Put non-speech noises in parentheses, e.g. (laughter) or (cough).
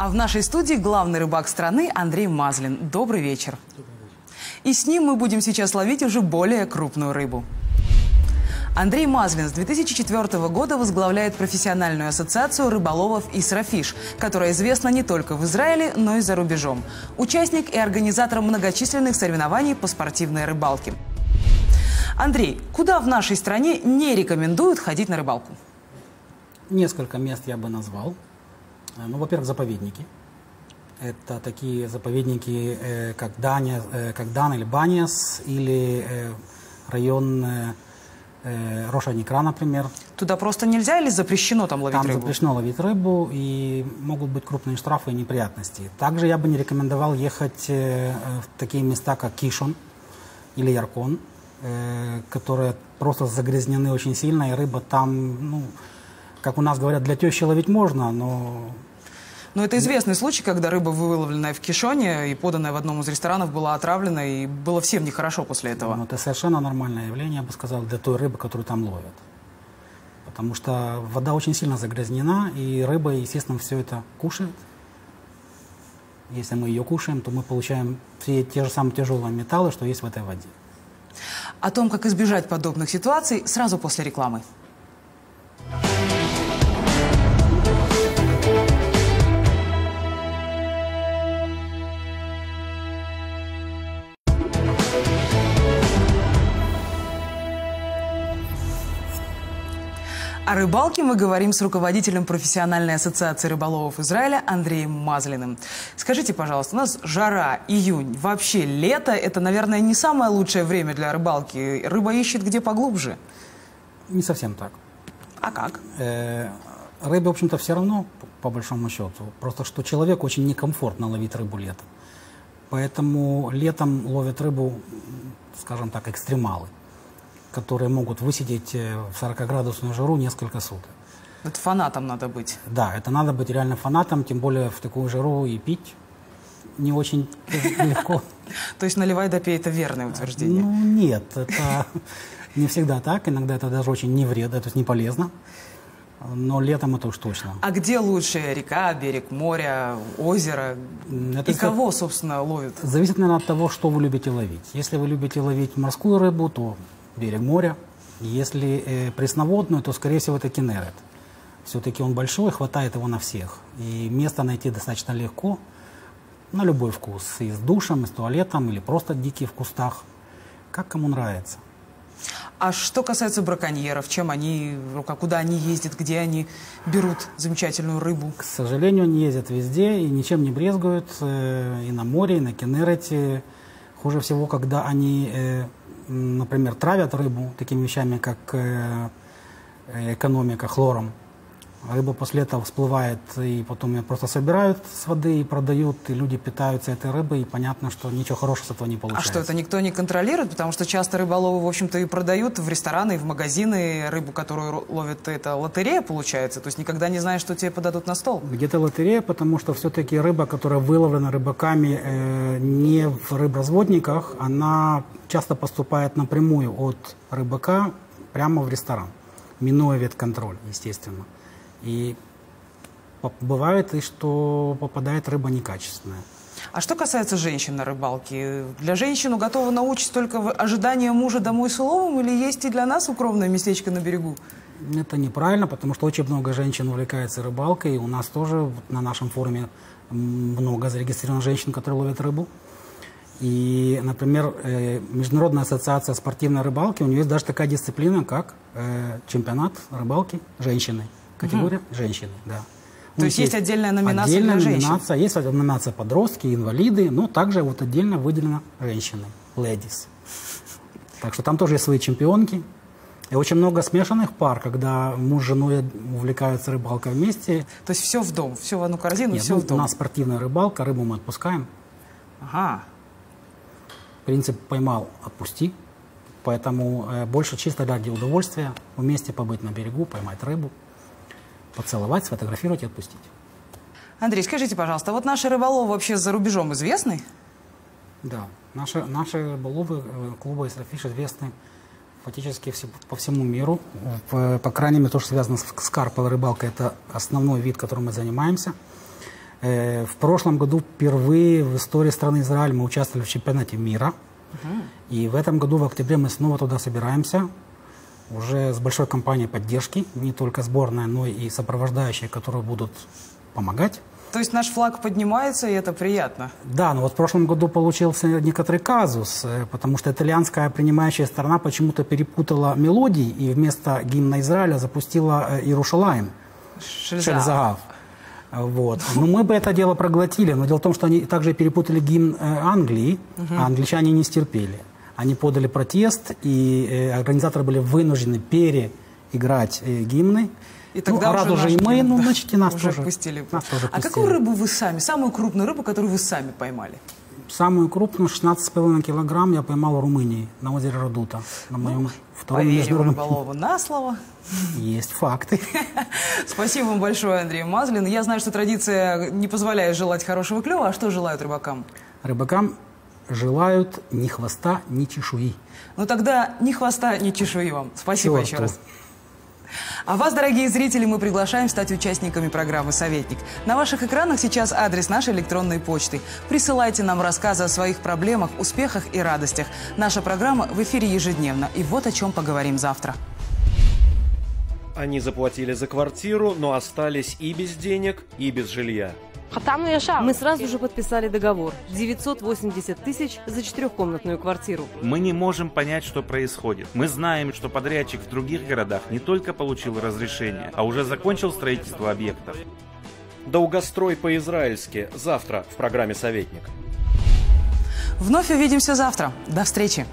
А в нашей студии главный рыбак страны Андрей Мазлин. Добрый вечер. И с ним мы будем сейчас ловить уже более крупную рыбу. Андрей Мазлин с 2004 года возглавляет профессиональную ассоциацию рыболовов «Исрафиш», которая известна не только в Израиле, но и за рубежом. Участник и организатор многочисленных соревнований по спортивной рыбалке. Андрей, куда в нашей стране не рекомендуют ходить на рыбалку? Несколько мест я бы назвал. Э, Ну, во-первых, заповедники. Это такие заповедники, э, как, Дания, э, как Дан или Баниас, или район э, Роша-Никра, например. Туда просто нельзя или запрещено там ловить Там рыбу? запрещено ловить рыбу, и могут быть крупные штрафы и неприятности. Также я бы не рекомендовал ехать в такие места, как Кишон или Яркон, которые просто загрязнены очень сильно, и рыба там, ну, как у нас говорят, для тещи ловить можно, но Но это известный случай, когда рыба, выловленная в Кишоне и поданная в одном из ресторанов, была отравлена, и было всем нехорошо после этого. ну, это совершенно нормальное явление, я бы сказал, для той рыбы, которую там ловят. Потому что вода очень сильно загрязнена, и рыба, естественно, все это кушает. Если мы ее кушаем, то мы получаем все те же самые тяжелые металлы, что есть в этой воде. О том, как избежать подобных ситуаций, сразу после рекламы. О рыбалке мы говорим с руководителем профессиональной ассоциации рыболовов Израиля Андреем Мазлиным. Скажите, пожалуйста, у нас жара, июнь, вообще лето – это, наверное, не самое лучшее время для рыбалки. Рыба ищет где поглубже. Не совсем так. А как? Э, Рыбе, в общем-то, все равно, по большому счету. Просто что человеку очень некомфортно ловить рыбу летом. Поэтому летом ловят рыбу, скажем так, экстремалы, которые могут высидеть э, в 40-градусную жару несколько суток. Это фанатом надо быть. Да, это надо быть реально фанатом, тем более в такую жару и пить не очень легко. То есть наливай да пей – это верное утверждение. Ну, нет, это не всегда так. Иногда это даже очень не вредно, то есть не полезно. Но летом это уж точно. А где лучше река, берег моря, озеро? Это И всё кого, собственно, ловят? Зависит, наверное, от того, что вы любите ловить. Если вы любите ловить морскую рыбу, то берег моря. Если э, пресноводную, то, скорее всего, это кинерет. Все-таки он большой, хватает его на всех. И место найти достаточно легко, на любой вкус. И с душем, и с туалетом, или просто дикие в кустах. Как кому нравится. А что касается браконьеров, чем они, рука- куда они ездят, где они берут замечательную рыбу? К сожалению, они ездят везде и ничем не брезгуют. э, И на море, и на Кенерете. Хуже всего, когда они, э, например, травят рыбу такими вещами, как э, э, экономика хлором. Рыба после этого всплывает, и потом ее просто собирают с воды и продают, и люди питаются этой рыбой, и понятно, что ничего хорошего с этого не А получается. что, это никто не контролирует? Потому что часто рыболовы, в общем-то, и продают в рестораны, и в магазины рыбу, которую ловят, это лотерея получается? То есть никогда не знаешь, что тебе подадут на стол? Где-то лотерея, потому что все-таки рыба, которая выловлена рыбаками э, не в рыбразводниках, она часто поступает напрямую от рыбака прямо в ресторан, минуя ветконтроль, естественно. И бывает и что попадает рыба некачественная. А что касается женщин на рыбалке, для женщину готовы научить только в ожидании мужа домой с уловом или есть и для нас укромное местечко на берегу? Это неправильно, потому что очень много женщин увлекается рыбалкой. И у нас тоже на нашем форуме много зарегистрировано женщин, которые ловят рыбу. И, например, э, Международная ассоциация спортивной рыбалки, у нее есть даже такая дисциплина, как э, чемпионат рыбалки женщины. Категория женщины, да. У То есть есть отдельная номинация отдельная для женщин? номинация, есть номинация подростки, инвалиды, но также вот отдельно выделена женщины, ladies. Так что там тоже есть свои чемпионки. И очень много смешанных пар, когда муж с женой увлекаются рыбалкой вместе. То есть все в дом, все в одну корзину, Нет, все ну, в у дом. нас спортивная рыбалка, рыбу мы отпускаем. Ага. Принцип поймал, отпусти. Поэтому э, больше чисто ради удовольствия вместе побыть на берегу, поймать рыбу, поцеловать, сфотографировать и отпустить. Андрей, скажите, пожалуйста, вот наши рыболовы вообще за рубежом известны? Да, наши, наши рыболовы э, клуба «Исрафиш» известны фактически все- по всему миру. В- по крайней мере, то, что связано с, с карповой рыбалкой, это основной вид, которым мы занимаемся. Э, в прошлом году впервые в истории страны Израиль мы участвовали в чемпионате мира. И в этом году, в октябре, мы снова туда собираемся. Уже с большой компанией поддержки, не только сборная, но и сопровождающие, которые будут помогать. То есть наш флаг поднимается, и это приятно. Да, но вот в прошлом году получился некоторый казус, э, потому что итальянская принимающая сторона почему-то перепутала мелодии и вместо гимна Израиля запустила э, Иерушалаем. Шельзагав. Вот. Ну, мы бы это дело проглотили, но дело в том, что они также перепутали гимн э, Англии, угу. а англичане не стерпели. Они подали протест, и э, организаторы были вынуждены переиграть э, гимны. И тогда ну, уже, уже и мы, ну, значит, и нас уже тоже, пустили. Нас тоже а пустили. какую рыбу вы сами, самую крупную рыбу, которую вы сами поймали? Самую крупную, 16,5 килограмм, я поймал в Румынии, на озере Радута, на моем ну, втором международном... рыболову на слово. Есть факты. (laughs) Спасибо вам большое, Андрей Мазлин. Я знаю, что традиция не позволяет желать хорошего клева. А что желают рыбакам? Рыбакам желают ни хвоста, ни чешуи. Ну тогда ни хвоста, ни чешуи вам. Спасибо Черту. еще раз. А вас, дорогие зрители, мы приглашаем стать участниками программы «Советник». На ваших экранах сейчас адрес нашей электронной почты. Присылайте нам рассказы о своих проблемах, успехах и радостях. Наша программа в эфире ежедневно. И вот о чем поговорим завтра. Они заплатили за квартиру, но остались и без денег, и без жилья. Мы сразу же подписали договор. 980 тысяч за четырехкомнатную квартиру. Мы не можем понять, что происходит. Мы знаем, что подрядчик в других городах не только получил разрешение, а уже закончил строительство объектов. Долгострой по-израильски. Завтра в программе «Советник». Вновь увидимся завтра. До встречи.